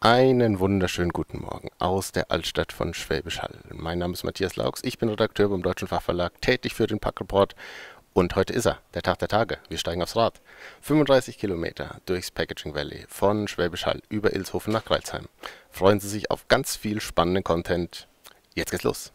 Einen wunderschönen guten Morgen aus der Altstadt von Schwäbisch Hall. Mein Name ist Matthias Laux, ich bin Redakteur beim Deutschen Fachverlag, tätig für den Packreport und heute ist er, der Tag der Tage. Wir steigen aufs Rad. 35 Kilometer durchs Packaging Valley von Schwäbisch Hall über Ilshofen nach Kreilsheim. Freuen Sie sich auf ganz viel spannenden Content. Jetzt geht's los.